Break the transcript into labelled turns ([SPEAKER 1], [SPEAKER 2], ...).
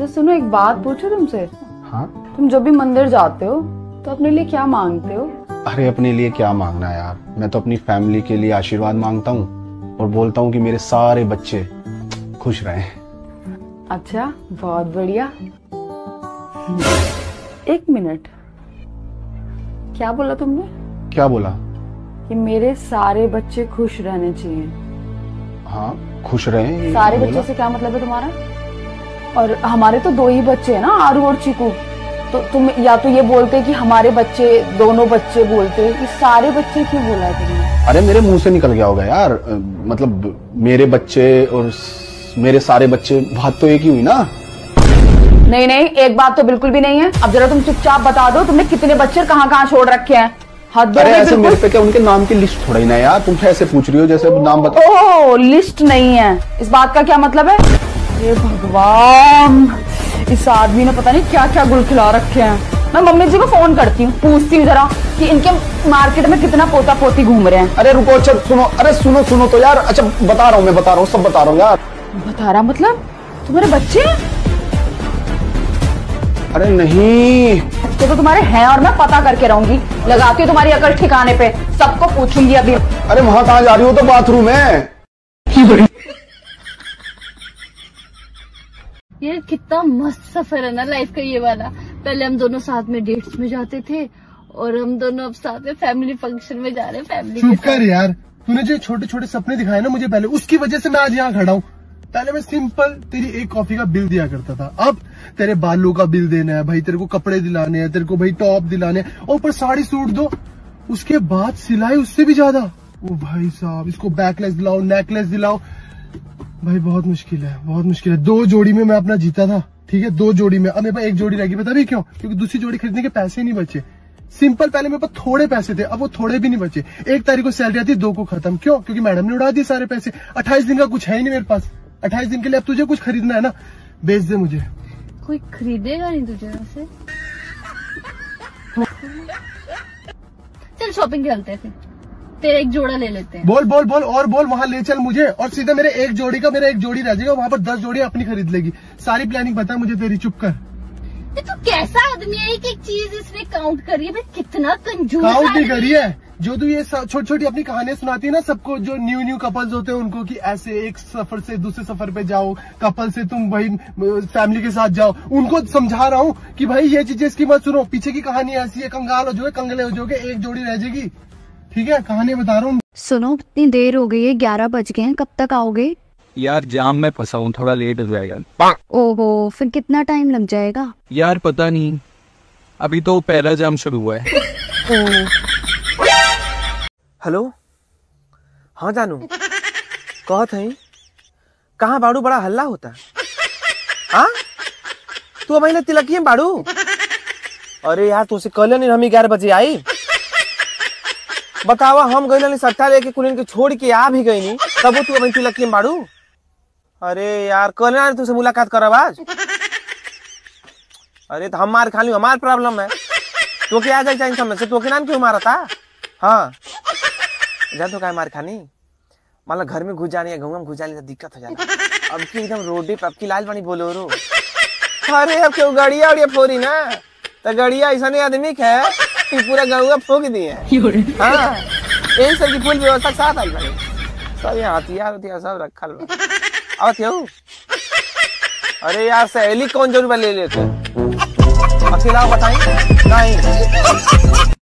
[SPEAKER 1] अच्छा सुनो एक बात पूछो तुमसे?
[SPEAKER 2] हाँ?
[SPEAKER 1] तुम जब भी मंदिर जाते हो तो अपने लिए क्या मांगते हो?
[SPEAKER 2] अरे अपने लिए क्या मांगना यार? मैं तो अपनी फैमिली के लिए आशीर्वाद माँगता हूँ और बोलता हूँ कि मेरे सारे बच्चे खुश रहें।
[SPEAKER 1] अच्छा बहुत बढ़िया। एक मिनट। क्या बोला तुमने?
[SPEAKER 2] क्या बोला?
[SPEAKER 1] कि मेरे सारे बच्चे खुश रहने चाहिए।
[SPEAKER 2] हाँ खुश रहें
[SPEAKER 1] सारे बच्चों से क्या मतलब है तुम्हारा? और हमारे तो दो ही बच्चे हैं ना आरू और चीकू। तो तुम या तो ये बोलते कि हमारे बच्चे दोनों बच्चे बोलते ये सारे बच्चे क्यों बोला है तुमने?
[SPEAKER 2] अरे मेरे मुँह से निकल गया होगा यार। मतलब मेरे बच्चे और मेरे सारे बच्चे बात तो एक ही हुई ना?
[SPEAKER 1] नहीं नहीं एक बात तो बिल्कुल भी नहीं है। अब जरा तुम चुपचाप बता दो तुमने कितने बच्चे कहाँ कहाँ छोड़ रखे हैं? हद
[SPEAKER 2] अरे ऐसे मेरे पे क्या उनके नाम की लिस्ट थोड़ा ना यार? तुम ऐसे पूछ रही हो जैसे नाम बता
[SPEAKER 1] ओह लिस्ट नहीं है। इस बात का क्या मतलब है? ये भगवान। इस आदमी ने पता नहीं क्या क्या गुल खिला रखे हैं। मैं मम्मी जी को फ़ोन करती हूँ पूछती हूँ जरा कि इनके मार्केट में कितना पोता पोती घूम रहे हैं।
[SPEAKER 2] अरे रुको अच्छा सुनो अरे सुनो सुनो तो यार अच्छा बता रहा हूँ मैं बता रहा हूँ सब बता रहा हूँ यार।
[SPEAKER 1] बता रहा मतलब? तुम्हारे बच्चे?
[SPEAKER 2] अरे नहीं।
[SPEAKER 1] बच्चे तो तुम्हारे हैं और मैं पता करके रहूँगी। लगाती हूँ तुम्हारी अकल ठिकाने पे। सबको पूछूँगी अभी।
[SPEAKER 2] अरे वहाँ कहाँ जा रही हो? तो बाथरूम है।
[SPEAKER 3] ये कितना मस्त सफ़र है ना लाइफ का ये वाला। पहले हम दोनों साथ में डेट्स में जाते थे और हम दोनों अब साथ में फैमिली फ़ंक्शन में जा रहे हैं फैमिली
[SPEAKER 4] चुप कर यार। तूने जो छोटे छोटे सपने दिखाए ना मुझे पहले उसकी वजह से मैं आज यहाँ खड़ा हूँ। पहले मैं सिंपल तेरी एक कॉफ़ी का बिल दिया करता था। अब तेरे बालों का बिल देना है भाई तेरे को कपड़े दिलाने हैं तेरे को भाई टॉप दिलाने हैं। और ऊपर साड़ी सूट दो। उसके बाद सिलाई उससे भी ज़्यादा। ओ भाई साहब इसको बैकलेस दिलाओ नेकलेस दिलाओ। भाई बहुत मुश्किल है बहुत मुश्किल है। दो जोड़ी में मैं अपना जीता था ठीक है? दो जोड़ी में। अब मेरे पास एक जोड़ी रहेगी पता भी क्यों? क्योंकि दूसरी जोड़ी खरीदने के पैसे नहीं बचे। सिंपल पहले मेरे पास थोड़े पैसे थे अब वो थोड़े भी नहीं बचे। एक तारीख को सैलरी आती दो को खत्म। क्यों? क्योंकि मैडम ने उड़ा दिए सारे पैसे। अट्ठाईस दिन का कुछ है ही नहीं मेरे पास। अट्ठाईस दिन के लिए अब तुझे कुछ खरीदना है ना? बेच दे मुझे।
[SPEAKER 3] कोई खरीदेगा नहीं तुझे वैसे? चल शॉपिंग चलते हैं फिर। तेरा एक जोड़ा ले लेते हैं।
[SPEAKER 4] बोल बोल बोल और बोल वहाँ ले चल मुझे। और सीधे मेरे एक जोड़ी का मेरा एक जोड़ी रह जाएगा वहाँ पर दस जोड़ी अपनी खरीद लेगी। सारी प्लानिंग बता मुझे तेरी चुप कर।
[SPEAKER 3] ये तू कैसा आदमी है? एक एक चीज़ इसने काउंट करी है कितना कंजूस
[SPEAKER 4] काउंट नहीं करी है। जो तू ये छोटी छोटी अपनी कहानियाँ सुनाती है ना सबको जो न्यू न्यू कपल्स होते हैं उनको कि ऐसे एक सफ़र से दूसरे सफ़र पे जाओ कपल से तुम भाई फैमिली के साथ जाओ। उनको समझा रहा हूँ कि भाई ये चीज़ें इसकी मत सुनो। पीछे की कहानी ऐसी है कंगाल हो जाओगे कंगले हो जाओगे एक जोड़ी रह जाएगी। ठीक है कहानी बता रहा हूँ।
[SPEAKER 5] सुनो इतनी देर हो गई है ग्यारह बज गए हैं कब तक आओगे?
[SPEAKER 6] यार जाम में फंसा हूँ थोड़ा लेट हो जाएगा।
[SPEAKER 5] ओहो फिर कितना टाइम लग जाएगा?
[SPEAKER 6] यार पता नहीं। अभी तो पहला जाम शुरू हुआ है।
[SPEAKER 7] हेलो? हाँ जानू। कहत हई कहाँ बाड़ू बड़ा हल्ला होता हाँ? तू अब महीने तिलकी में बाड़ू? अरे यार तुझसे कल नहीं हम ग्यारह बजे आई। बतावा, हम गई सट्टा लेके कुलिन के छोड़ के, आ भी गई तब तू अब तिलकी में बाड़ू? अरे यार कल ना तुझसे मुलाकात करब आज। अरे तो हम मार खा ली हमार प्रॉब्लम है। तो क्या आ जाए चाहिए समझ से तो के नाम क्यों मारा था हाँ। जान तो क्या मार खानी? मतलब घर में घुस जानी है गाँव में घुस जानी तो दिक्कत हो जाना अब की एकदम रोडे पे, अब की लाल पानी बोलो रो। अरे अब क्यों गड़िया उड़िया फोरी ना? तो गड़िया ऐसा नहीं आदमी है। कि पूरा गाँव फूक दिए हाँ। यही सब की फूल व्यवस्था साथ आई भाई सब यहाँ हथियार उथियार सब रखल बा। अब क्यों? अरे यार सहेली कौन ज़रूर ले लेते? अकेला बताई नहीं।